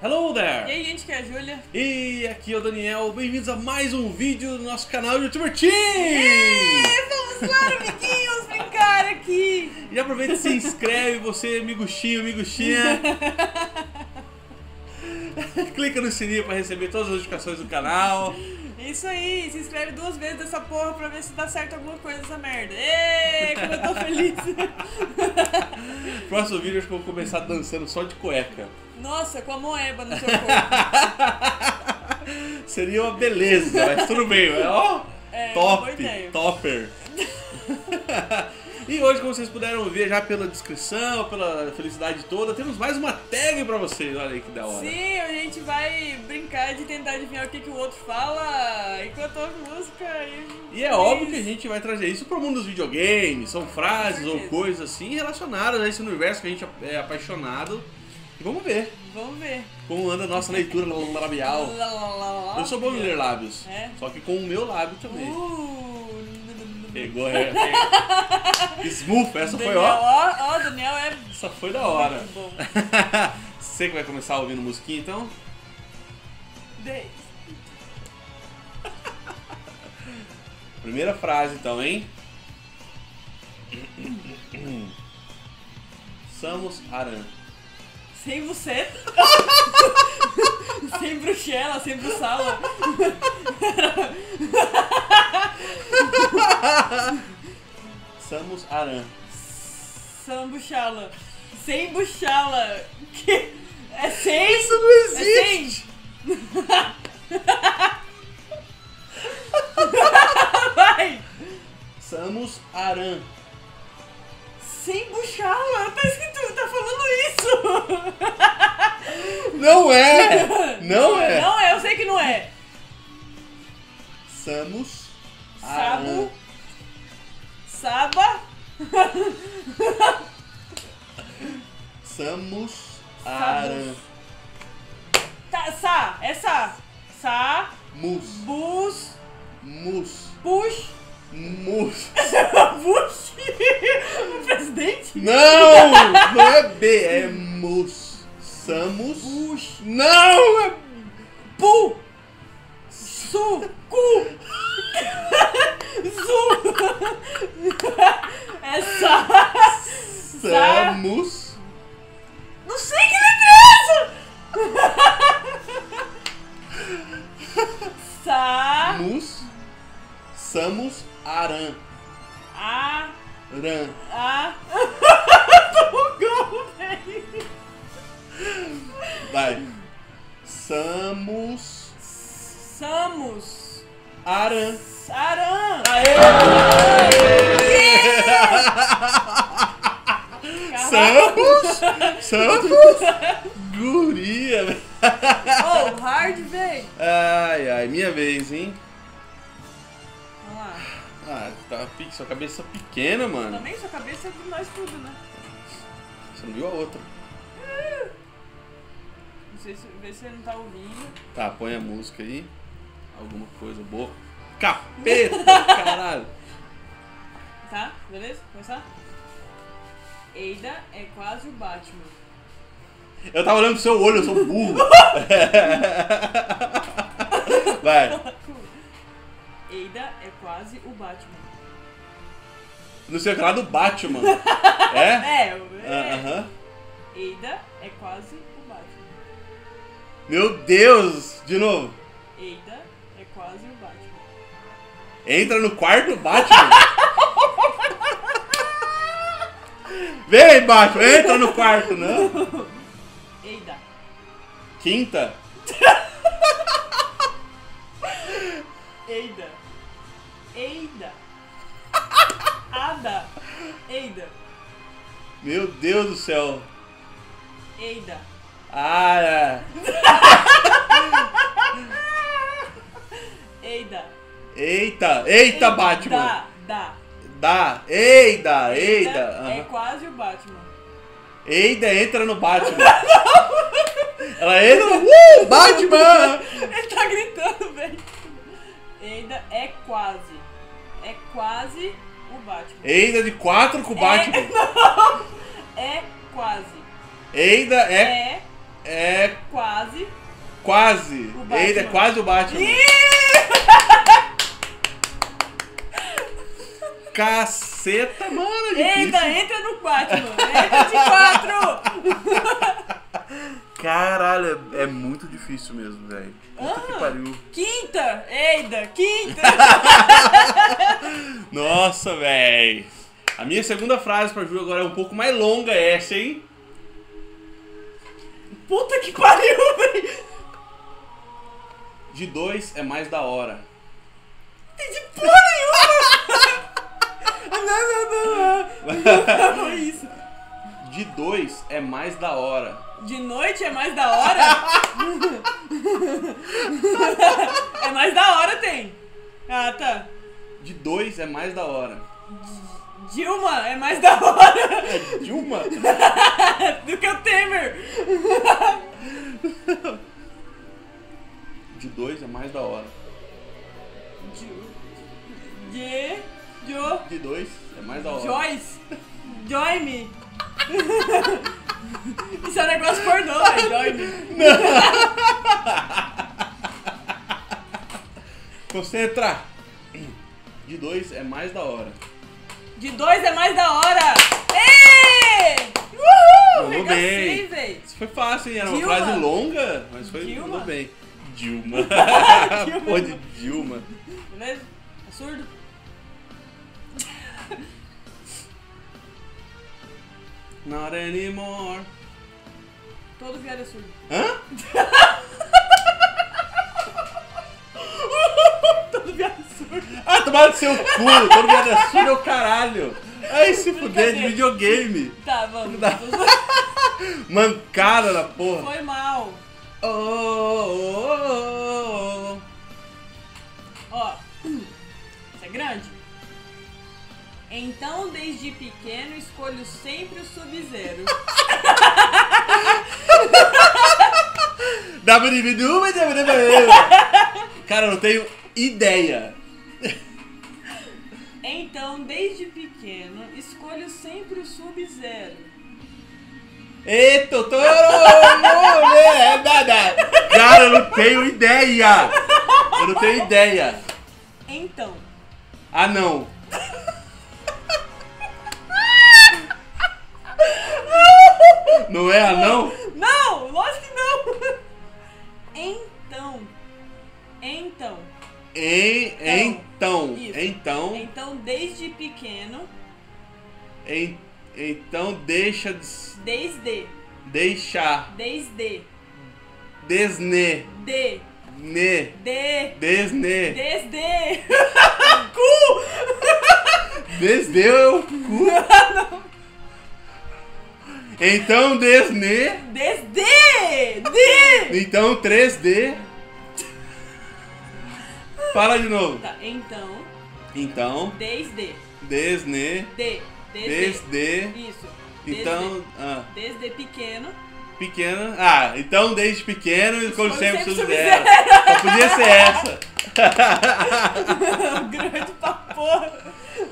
Hello E there! aí, gente, que é a Júlia. E aqui é o Daniel, bem-vindos a mais um vídeo do nosso canal YouTuber Team! E vamos lá, amiguinhos, brincar aqui. E aproveita e se inscreve, você, miguxinho, miguxinha. Clica no sininho para receber todas as notificações do canal. Isso aí, se inscreve duas vezes nessa porra pra ver se dá certo alguma coisa dessa merda. Ê, como eu tô feliz. Próximo vídeo acho que eu vou começar dançando só de cueca. Nossa, com a moeba no seu corpo. Seria uma beleza, mas tudo bem, ó, É, boa top, topper. E hoje, como vocês puderam ver já pela descrição, pela felicidade toda, temos mais uma tag pra vocês. Olha aí que da hora. Sim, a gente vai brincar de tentar adivinhar o que, que o outro fala enquanto ouve música. E, E é óbvio que a gente vai trazer isso pro mundo dos videogames, são frases ou coisas assim relacionadas a esse universo que a gente é apaixonado. E vamos ver Vamos ver. como anda a nossa leitura labial. Eu sou bom em ler lábios, É? só que com o meu lábio também. Uh, Pegou, é, é. Smooth, essa foi Daniel, ó. ó, ó, Daniel é Essa foi da hora. muito bom. Você que vai começar ouvindo musiquinha então? De- Primeira frase então, hein? Samus Aran. Sem você. sem bruxela, sem bruxala. Samus Aran. Sambuchala. Sem buchala. Que... É sem? Isso não É sem? Vai! Samus Aran. Sem buchala. Tá escrito, tá falando isso. Não é! Não é! Não é, eu sei que não é. Samus Sabo. Aran. Saba. Samus Aran. Tá, sa. É sa. Sa. Mus. Bus. Mus. Push. Mus. Bush. O presidente? Não! Não é B, é mus. Samus. Bush. Não! É Pu. Su. Cu. É sa. Samus. Não sei que letra é essa. Sa. Mus. Samus Aran. A. Ran. A. Bugou, velho. Vai. Samus Samus. Aran. Aran. Samus! Samus! Guria, velho. Oh, hard, velho. Ai, ai, minha vez, hein? Vamos lá. Ah, tá sua cabeça pequena, mano. Também sua cabeça é de nós tudo, né? Você não viu a outra. Não sei se, vê se você não tá ouvindo. Tá, põe a música aí. Alguma coisa boa. Capeta, caralho. Tá? Beleza? Começar? Eida é quase o Batman. Eu tava olhando pro seu olho, eu sou burro. Vai. Eida é quase o Batman. Não sei o que lá do Batman. É? É, é. Aham. Eida é quase o Batman. Meu Deus! De novo. Eida Entra no quarto Batman. Vem, Batman, entra no quarto, não. Eida. Quinta. Eida. Eida. Ada. Eida. Meu Deus do céu. Eida. Ah, é. Eida. Eita, eita, Batman. Dá, dá. Dá, eida, eida. É quase o Batman. Eida entra no Batman. Ela entra, uh, Batman. Ele tá gritando, velho. Eida é quase. É quase o Batman. Eida de quatro com o Batman. É, não, é quase. Eida é, É é quase quase. Eida é quase o Batman. Ih! Caceta, mano, é. Eita, entra no Batman. Entra de quatro. Caralho, é, é muito difícil mesmo, velho. Puta que Ah. pariu. Quinta. Eida, quinta. Nossa, velho. A minha segunda frase pra Ju agora é um pouco mais longa essa, hein? Puta que pariu, velho. De dois é mais da hora. Entendi porra nenhuma. Foi isso. De dois é mais da hora. De noite é mais da hora? é mais da hora, tem. Ah, tá. De dois é mais da hora. Dilma é mais da hora É Dilma? do que o Temer. De dois é mais da hora. Ju- De. Jo. De dois é mais da hora. Joyce. Join me. Isso é um negócio pornô, velho. Join me. Concentra. De dois é mais da hora. De dois é mais da hora. Ê! Uhul! Mandou bem. velho. Isso foi fácil, hein? Era uma Dilma. frase longa, mas foi Dilma. tudo bem. Dilma. Dilma. Pô, de Dilma. Beleza? É surdo? Not anymore. Todo viado é surdo. Hã? Todo viado é surdo. Ah, tomara seu cu! Todo mundo é surdo é o caralho! Aí se fuder de videogame! Tá, vamos. Dá. Mancada na porra! Foi mal. Oh, oh, oh, Então, desde pequeno, escolho sempre o Sub-Zero. Cara, eu não tenho ideia. Então, desde pequeno, escolho sempre o Sub-Zero. Eita, Totoro! mulher, nada. Cara, eu não tenho ideia! Eu não tenho ideia! Então, Ah, não! Não é anão? Não, lógico que não. Então. Então. Em, então, Isso. então, Então, desde pequeno, em, então deixa de desde, deixar desde, desne, de, ne, de, desne, desde. Cu! desdeu o cu. Então desne, Desde! De! então 3D. Fala de novo. Tá, então, Então, desde, desne, de, desde. desde, Isso. então, ah, Desde, desde pequeno. pequeno. Ah, então desde pequeno escolhe Escolhe sempre sub-zero. Só podia ser essa. Grande pra porra.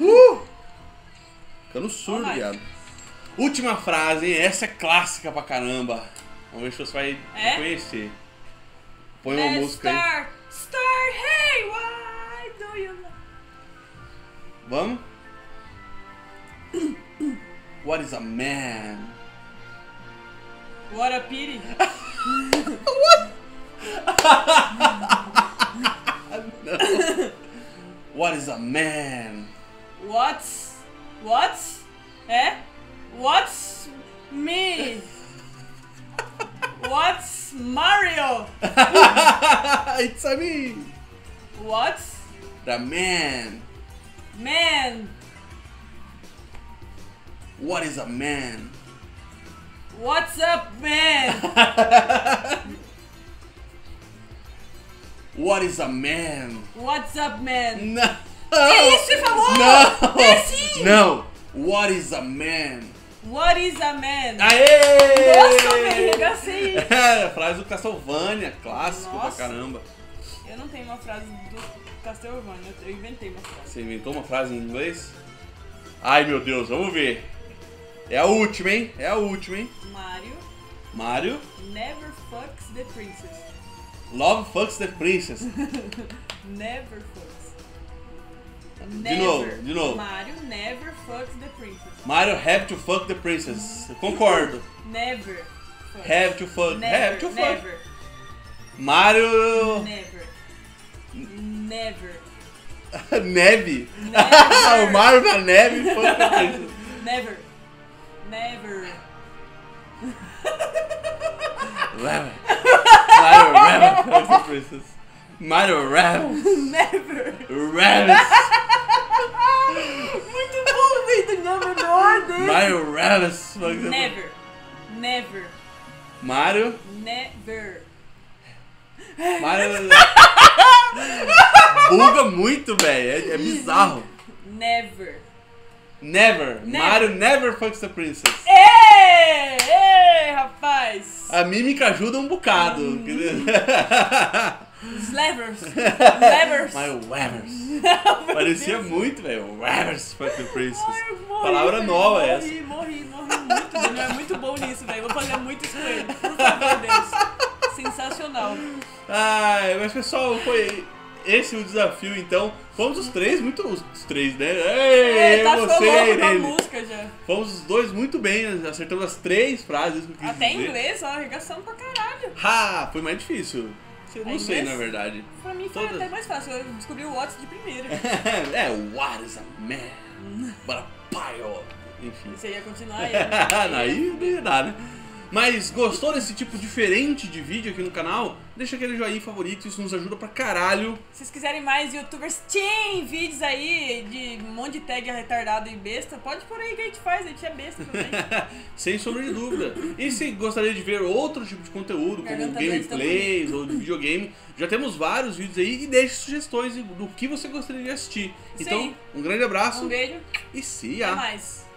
Uh! Ficando surdo, viado. Última frase, hein? Essa é clássica pra caramba. Vamos ver se você vai É? reconhecer. Põe uma Let's música aí. start, hey, why do you love... Vamos? What is a man? What a pity. What is a man? What's, what's, é? What's me? What's Mario? It's a me! What's The man. man? What is a man? What's up, man? What is a man? What's up, man? Não! Que isso, você falou? Não! É sim! Não! What is a man? What is a man? Aê! Nossa, velho, regacei. É, frase do Castlevania, clássico Nossa. pra caramba. Eu não tenho uma frase do Castlevania, eu inventei uma frase. Você inventou uma frase em inglês? Ai meu Deus, vamos ver. É a última, hein? É a última, hein? Mario Mario. never fucks the princess. Love fucks the princess. Never fucks. De novo, de novo. Mario never fucks the princess. Mario have to fuck the princess. Concordo. Never. Fucks. Have to fuck. Never. have to fuck. never. Mario. Never. Never. neve. Never. o Mario na neve fuck the princess. Never. Never. Rabbit. Mario Rabbit fuck the princess. Mario Rabbit. Never. Rabbit. Muito bom, Vitor. Não, menor desse. Mario the Never. Never. Mario. Never. Mario. Buga muito, velho. É, é bizarro. Never. Never. Never. Mario never fucks the princess. Ei! Ei, rapaz! A mímica ajuda um bocado. Os levers. Levers. Mario Wevers. Parecia muito, velho. Wevers fuck the princess. Ai, morri, Palavra velho. nova morri, essa. Morri, morri, morri muito. Ele é muito bom nisso, velho. Vou fazer muito isso com ele. Por favor, Deus. Sensacional. Ai, mas pessoal, foi esse o desafio então. Fomos os três, muito os três, né? Ei, É, tá você e música já. Fomos os dois muito bem, acertamos as três frases que Até em dizer. inglês, ó, arregaçando pra caralho. Ah, foi mais difícil. Eu não sei, na verdade. Pra mim foi Todas. até mais fácil. Eu descobri o Watts de primeira. é, what is a man? But a pile. Enfim. Você ia continuar aí. Aí não ia dar, né? Mas gostou desse tipo diferente de vídeo aqui no canal? Deixa aquele joinha favorito, isso nos ajuda pra caralho. Se vocês quiserem mais youtubers, tem vídeos aí de um monte de tag retardado e besta, pode por aí que a gente faz, a gente é besta também. Sem sombra de dúvida. E se gostaria de ver outro tipo de conteúdo, como gameplays ou de videogame, já temos vários vídeos aí e deixe sugestões do que você gostaria de assistir. Isso Então, aí. um grande abraço Um beijo, e see até ya! mais.